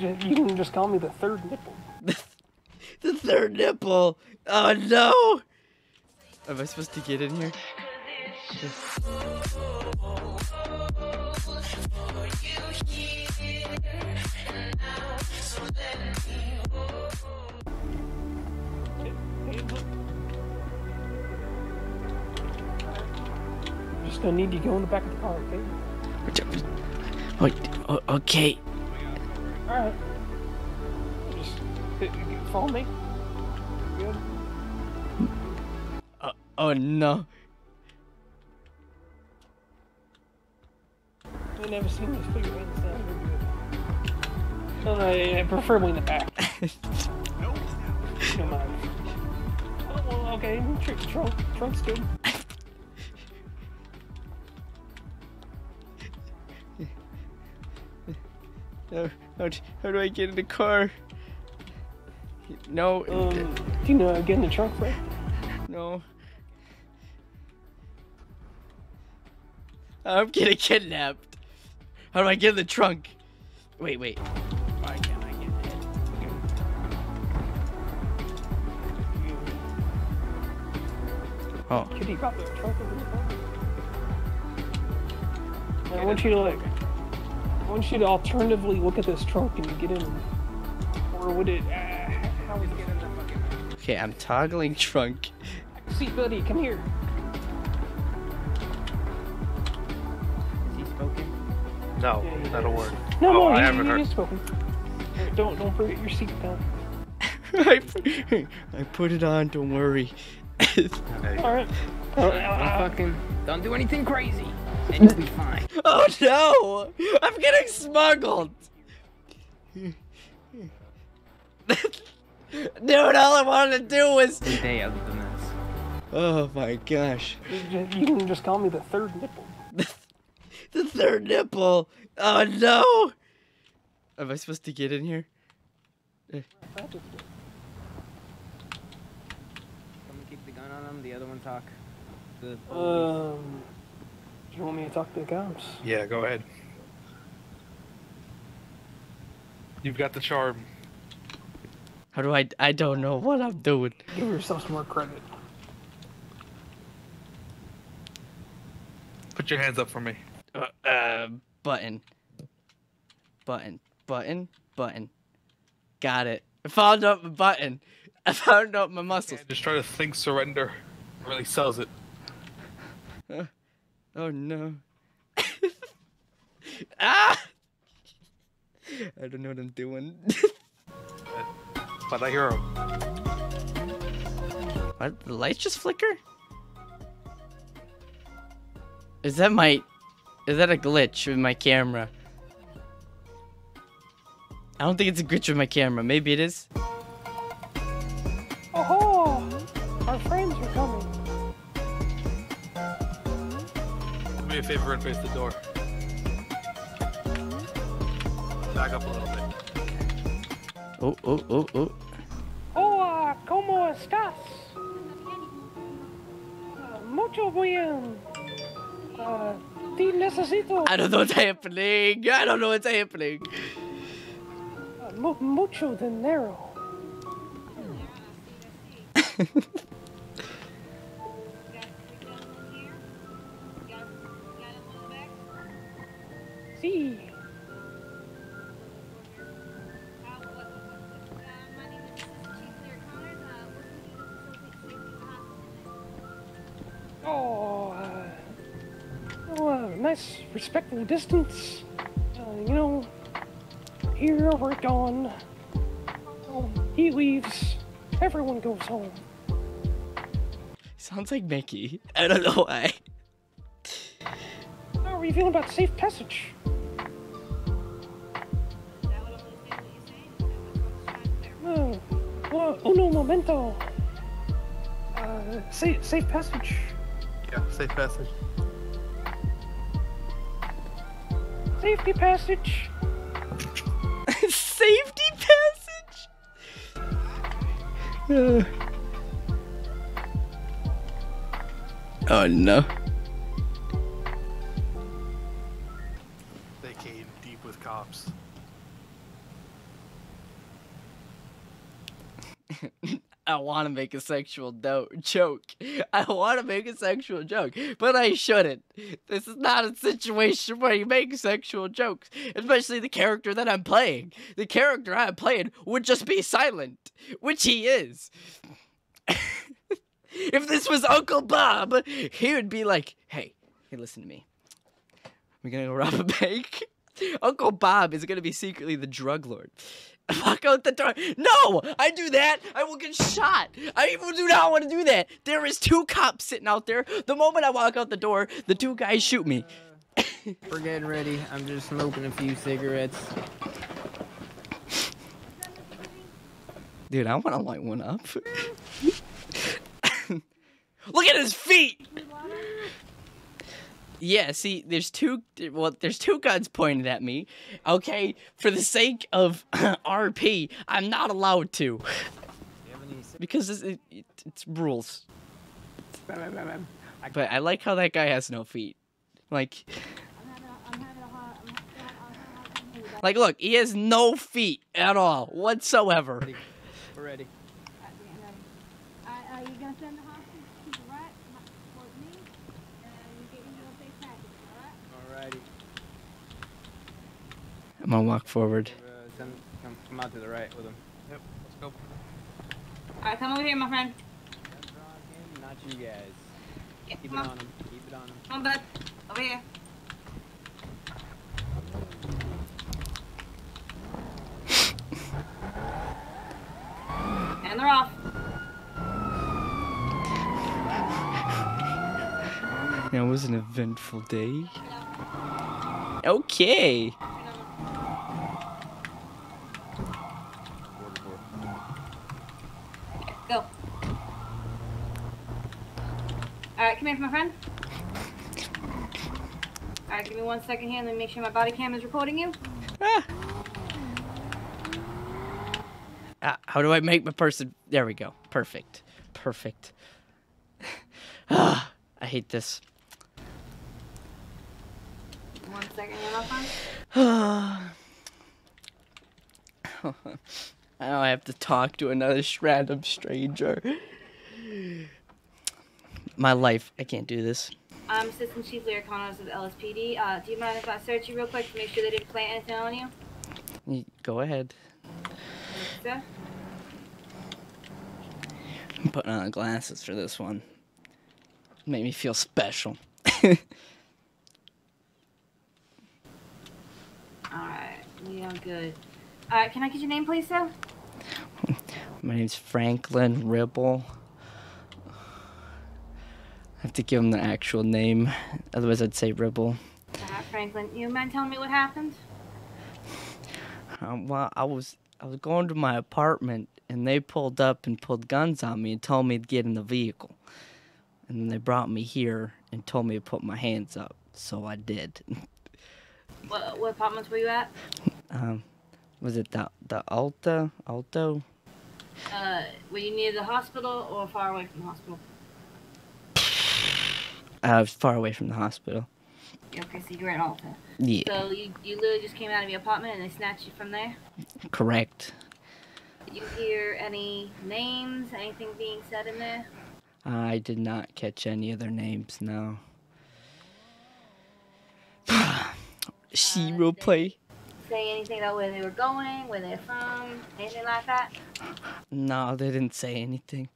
You can just call me the third nipple. The third nipple. Oh no! Am I supposed to get in here? I'm just gonna need you to go in the back of the car, okay? Wait, okay. Alright. Just follow me. Good. Uh, oh no. I've never seen this figure in stand very good. No, no, yeah, preferably in the back. No matter. Oh, well, okay, tr- trunk, trunk's good. No, how, d- how do I get in the car? No, Um, do you know how to get in the trunk, Fred? no. I'm getting kidnapped. How do I get in the trunk? Wait, wait. Why can't I get in? Oh, Kitty got the trunk over the car. I want you to like, I want you to alternatively look at this trunk and you get in, or would it? Uh, how would you get in the fucking? okay. I'm toggling trunk. See, buddy, come here. Is he spoken? No, Yeah, yeah, not a yeah. word. No, Oh, no, I haven't he heard. is spoken. Don't don't forget your seatbelt. I, pu- I put it on. Don't worry. There you go. All right. Don't fucking don't do anything crazy, and you'll be fine. oh no! I'm getting smuggled. Dude, all I wanted to do was. Every day other than this. Oh my gosh. You can just call me the third nipple. The third nipple. Oh no! Am I supposed to get in here? Someone keep the gun on him. The other one talk. The Um, do you want me to talk to the cops? Yeah, go ahead. You've got the charm. How do I? I don't know what I'm doing. Give yourself some more credit. Put your hands up for me. Uh, uh, button. Button. Button. Button. Got it. I found out my button. I found out my muscles. Just try to think surrender. It really sells it. Oh no. ah! I don't know what I'm doing. But I hear him. what? The lights just flicker? Is that my. Is that a glitch with my camera? I don't think it's a glitch with my camera. Maybe it is. Me a favor and face the door. Back up a little bit. Oh, oh, oh, oh. Hola, ¿cómo estás? Uh, mucho bien. Uh, te necesito I don't know what's happening. I don't know what's happening. uh, mu- mucho dinero. Oh, uh, oh, uh, nice respectful distance. Uh, you know, here we're gone. Oh, he leaves. Everyone goes home. Sounds like Mickey. I don't know why. How are you feeling about safe passage? Oh, oh, uno momento. Uh, safe, safe passage. Safe passage. Safety passage. Safety passage. Uh. Oh no. They came deep with cops. I want to make a sexual do- joke. I want to make a sexual joke, but I shouldn't. This is not a situation where you make sexual jokes, especially the character that I'm playing. The character I'm playing would just be silent, which he is. if this was Uncle Bob, he would be like, "Hey, hey, listen to me. We're gonna go rob a bank." Uncle Bob is gonna be secretly the drug lord. Walk out the door. No, I do that. I will get shot. I even do not want to do that. There is two cops sitting out there. The moment I walk out the door, the two guys shoot me. We're getting ready. I'm just smoking a few cigarettes. Dude, I want to light one up. Look at his feet. Yeah, see, there's two. Well, there's two guns pointed at me. Okay, for the sake of RP, I'm not allowed to Do you have any cig- because it's, it, it, it's rules. But I like how that guy has no feet. Like, like, look, he has no feet at all whatsoever. We're ready. Uh, are Alrighty. I'm gonna walk forward. Uh, send, come, come out to the right with him. Yep, let's go. Alright, come over here, my friend. That's wrong, him, not you guys. Yeah, Keep it on. on him. Keep it on him. Come on, bud. Over here. And they're off. It was an eventful day. Okay. Go. Alright, come here, for my friend. Alright, give me one second here. Let me make sure my body cam is recording you. Ah. Ah, how do I make my person? There we go. Perfect. Perfect. ah, I hate this. One second here, my friend. now I have to talk to another random stranger. My life, I can't do this. I'm Assistant Chief Lyric Connors of the LSPD. Uh, do you mind if I search you real quick to make sure they didn't plant anything on you? Y- Go ahead. Sir? I'm putting on glasses for this one. Make me feel special. Are good. Alright, can I get your name, please, sir? My name's Franklin Ribble. I have to give him the actual name, otherwise I'd say Ribble. Alright, Franklin. You mind telling me what happened? Um, well, I was I was going to my apartment and they pulled up and pulled guns on me and told me to get in the vehicle. And then they brought me here and told me to put my hands up, so I did. What, what apartments were you at? Um, was it the the Alta Alto? Uh, were you near the hospital or far away from the hospital? I was far away from the hospital. Okay, so you were at Alta. Yeah, So you, you literally just came out of your apartment and they snatched you from there? correct. Did you hear any names, anything being said in there? I did not catch any of their names. No. Zero play. Say anything about where they were going, where they're from, anything like that? No, they didn't say anything.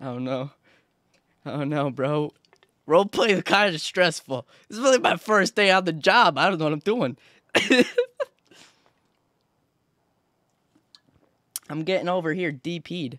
oh no. Oh no, bro. Roleplay is kind of stressful. This is really my first day on the job. I don't know what I'm doing. I'm getting over here DP'd.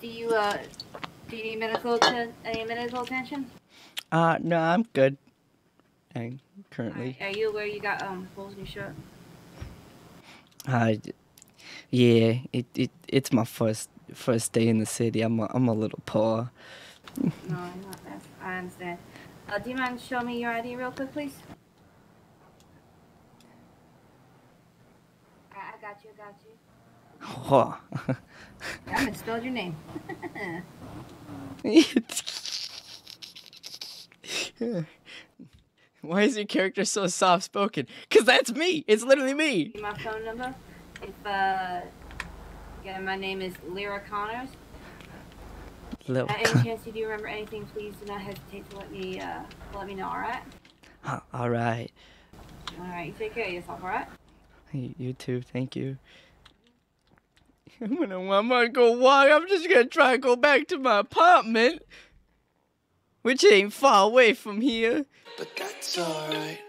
Do you, uh, do you need medical, any medical attention? Uh, no, I'm good. I currently. Are you aware you got, um, holes in your shirt? Uh, yeah, it, it it's my first first day in the city. I'm a, I'm a little poor. No, I'm not that. I understand. Uh, do you mind showing me your ID real quick, please? I, I got you, I got you. Oh. I misspelled your name. Why is your character so soft spoken? Cause that's me. It's literally me. my phone number. If uh, again, my name is Lyra Connors. Lil At Con- any chance you do remember anything, please do not hesitate to let me uh, let me know. All right. Huh, all right. All right. You take care of yourself. All right. Hey, you too. Thank you. I'm gonna, I'm gonna go walk. I'm just gonna try and go back to my apartment, which ain't far away from here. But that's alright.